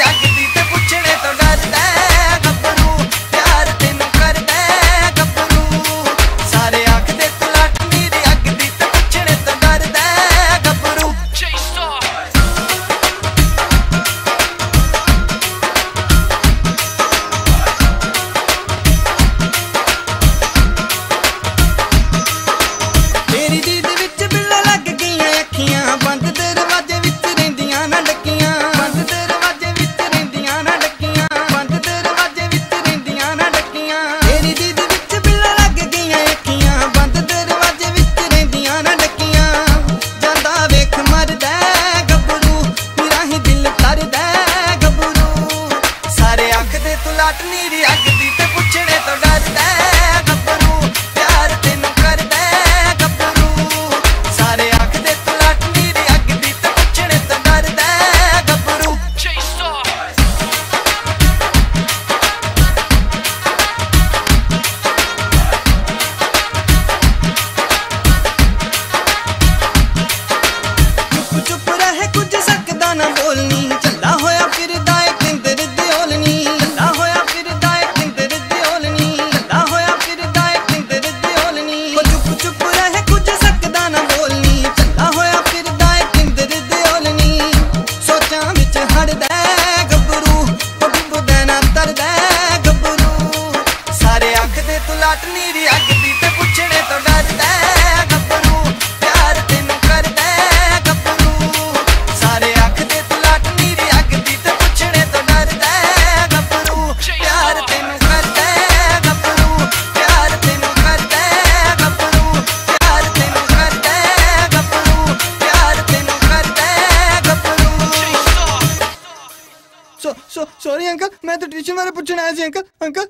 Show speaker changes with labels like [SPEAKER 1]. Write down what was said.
[SPEAKER 1] aquí. ਲਾਟਨੀ ਦੀ ਅੱਗ ਦੀ ਤੇ ਪੁੱਛਣੇ ਤੋਂ ਡਰਦਾ ਲਾਟ ਨੀਰੀ ਅੱਗ ਦੀ ਤੇ ਪੁੱਛਣੇ ਤੋਂ ਡਰਦਾ ਗੱਭਰੂ ਪਿਆਰ ਤੈਨੂੰ ਕਰਦਾ ਗੱਭਰੂ ਸਾਰੇ ਆਖਦੇ ਤੂੰ ਲਾਟ ਨੀਰੀ ਅੱਗ ਦੀ ਤੇ ਪੁੱਛਣੇ ਤੋਂ ਡਰਦਾ ਗੱਭਰੂ ਪਿਆਰ ਤੈਨੂੰ ਕਰਦਾ ਗੱਭਰੂ ਪਿਆਰ ਤੈਨੂੰ ਕਰਦਾ ਗੱਭਰੂ ਪਿਆਰ ਤੈਨੂੰ ਕਰਦਾ ਗੱਭਰੂ ਪਿਆਰ ਤੈਨੂੰ ਕਰਦਾ ਗੱਭਰੂ ਸੋ ਸੋ ਸੌਰੀ ਅੰਕਲ ਮੈਂ ਤਾਂ ਟਿਊਸ਼ਨ ਬਾਰੇ ਪੁੱਛਣ ਆਇਆ ਸੀ ਅੰਕਲ ਅੰਕਲ